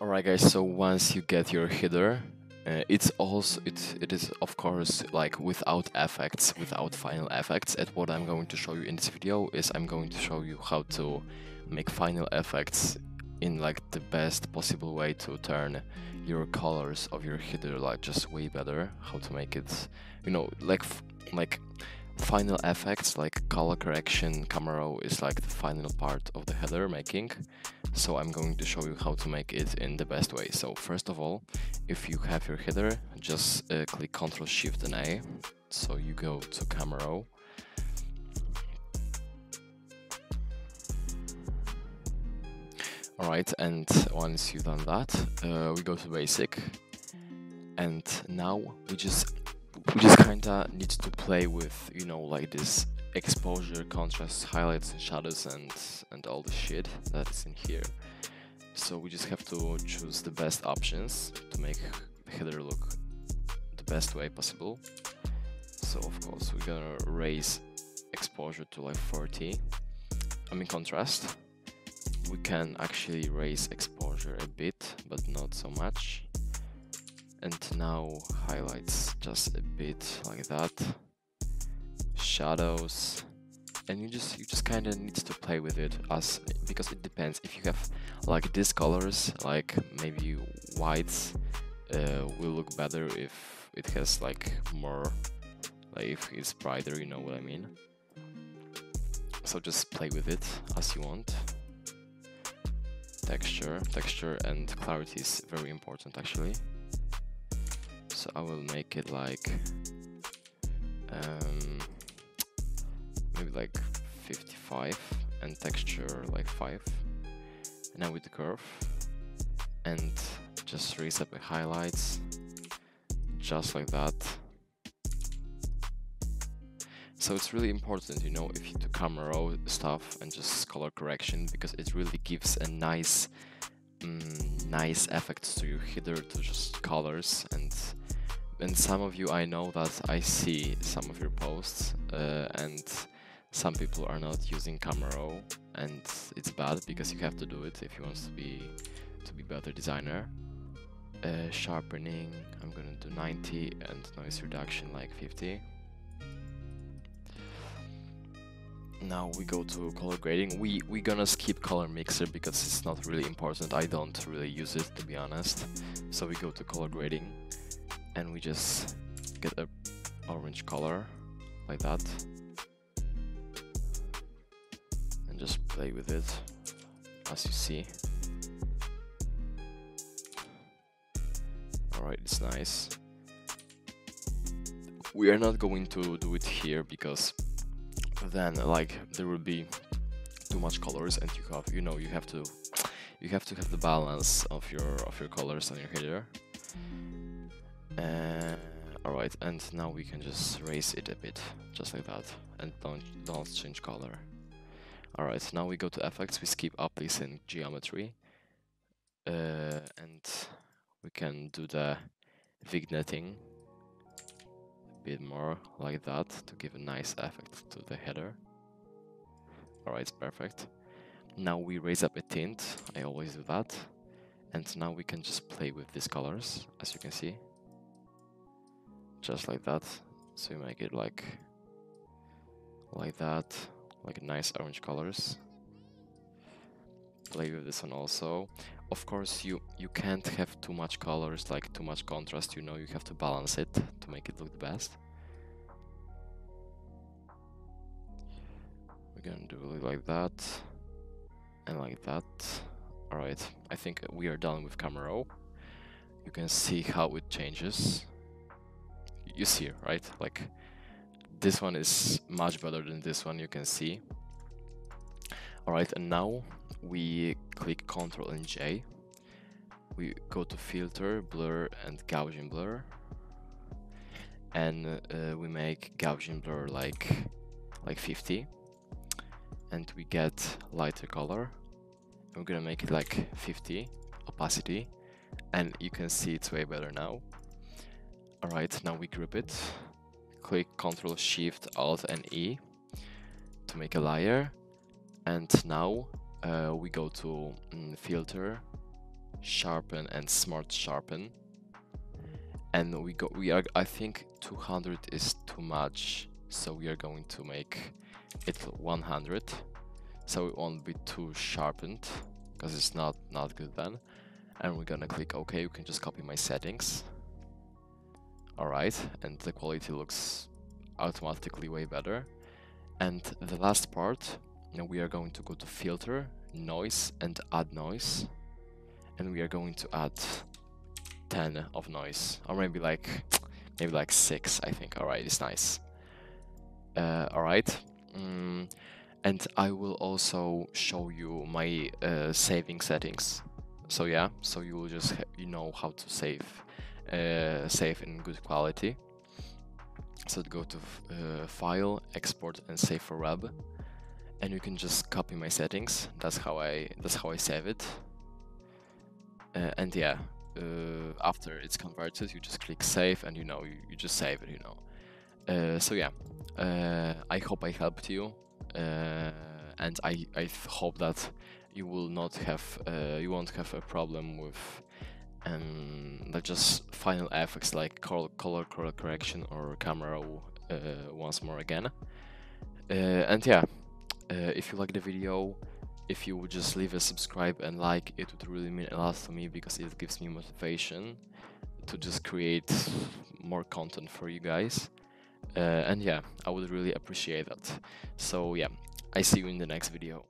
Alright guys, so once you get your header, uh, it's also it it is of course like without effects, without final effects. And what I'm going to show you in this video is I'm going to show you how to make final effects in like the best possible way to turn your colors of your header like just way better. How to make it, you know, like like final effects like color correction, camera is like the final part of the header making. So I'm going to show you how to make it in the best way. So first of all, if you have your header, just uh, click Ctrl Shift and A. So you go to camera. Alright, and once you've done that, uh, we go to basic. And now we just we just kinda need to play with, you know, like this exposure, contrast, highlights and shadows and, and all the shit that is in here. So we just have to choose the best options to make the header look the best way possible. So of course we're gonna raise exposure to like 40. I mean contrast. We can actually raise exposure a bit, but not so much and now highlights just a bit like that shadows and you just you just kind of need to play with it as because it depends. If you have like these colors like maybe whites uh, will look better if it has like more like if it's brighter you know what I mean? So just play with it as you want. Texture texture and clarity is very important actually. So I will make it like maybe like 55 and texture like 5 and now with the curve. And just up the highlights. Just like that. So it's really important you know if you do camera stuff and just color correction because it really gives a nice mm, nice effects to your header to just colors. And and some of you I know that I see some of your posts uh, and some people are not using camera and it's bad because you have to do it if you want to be to be better designer. Uh, sharpening I'm gonna do 90 and noise reduction like 50 now we go to color grading. We we gonna skip color mixer because it's not really important. I don't really use it to be honest. So we go to color grading and we just get a orange color like that and just play with it as you see. Alright it's nice. We are not going to do it here because then like there will be too much colors and you have you know you have to you have to have the balance of your of your colors on your header uh, Alright, and now we can just raise it a bit, just like that, and don't, don't change color. Alright, now we go to effects, we skip optics in geometry, uh, and we can do the vignetting a bit more like that to give a nice effect to the header. Alright, perfect. Now we raise up a tint, I always do that, and now we can just play with these colors, as you can see. Just like that. So you make it like like that like nice orange colors. Play with this one also. Of course you you can't have too much colors like too much contrast you know you have to balance it to make it look the best. We're gonna do it like that and like that. All right i think we are done with camera you can see how it changes. You see, right? Like this one is much better than this one, you can see. Alright, and now we click Ctrl and J. We go to filter, blur and Gaussian blur. And uh, we make Gaussian blur like like 50. And we get lighter color. we're gonna make it like 50 opacity. And you can see it's way better now. Alright, now we group it. Click Ctrl Shift Alt and E to make a layer. And now uh, we go to mm, filter, sharpen and smart sharpen. And we go we are I think 200 is too much. So we are going to make it 100 so it won't be too sharpened because it's not not good then. And we're gonna click OK. You can just copy my settings alright and the quality looks automatically way better. And the last part we are going to go to filter noise and add noise. And we are going to add 10 of noise or maybe like maybe like 6 I think. Alright it's nice. Uh, alright mm, and I will also show you my uh, saving settings. So yeah so you will just you know how to save uh, save in good quality. So go to uh, file export and save for web. And you can just copy my settings. That's how I that's how I save it. Uh, and yeah uh, after it's converted you just click save and you know you, you just save it you know. Uh, so yeah I hope I helped you and I, I hope that you will not have you won't have a problem with um, like just final effects like color, color color correction or camera uh, once more again uh, and yeah uh, if you like the video if you would just leave a subscribe and like, it would really mean a lot to me because it gives me motivation to just create more content for you guys. Uh, and yeah, I would really appreciate that. So yeah, I see you in the next video.